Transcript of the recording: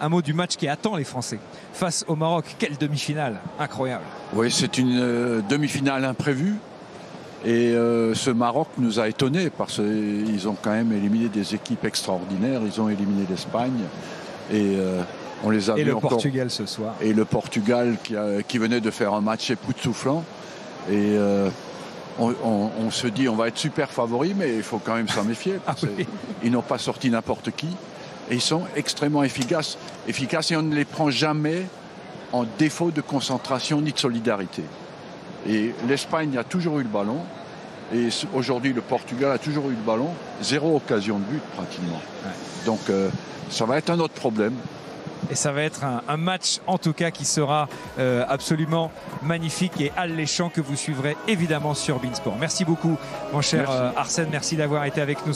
un mot du match qui attend les Français face au Maroc. Quelle demi-finale incroyable. Oui, c'est une euh, demi-finale imprévue. Et euh, ce Maroc nous a étonnés parce qu'ils ont quand même éliminé des équipes extraordinaires. Ils ont éliminé l'Espagne et euh, on les a Et le encore. Portugal ce soir. Et le Portugal qui, a- qui venait de faire un match époustouflant. Et euh, on, on- on se dit on va être super favori, mais il faut quand même s'en méfier. parce Ah oui. Ils n'ont pas sorti n'importe qui. Et ils sont extrêmement efficaces. Efficaces et on ne les prend jamais en défaut de concentration ni de solidarité. Et l'Espagne a toujours eu le ballon. Et aujourd'hui, le Portugal a toujours eu le ballon. Zéro occasion de but pratiquement. Donc euh, ça va être un autre problème. Et ça va être un, un match en tout cas qui sera euh, absolument magnifique et alléchant que vous suivrez évidemment sur Beansport. Merci beaucoup mon cher Merci. euh, Arsène, merci d'avoir été avec nous.